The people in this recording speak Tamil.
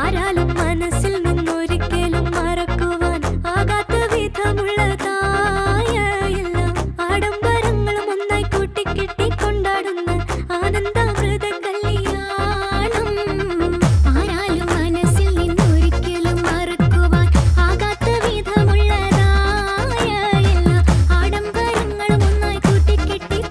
ஆரால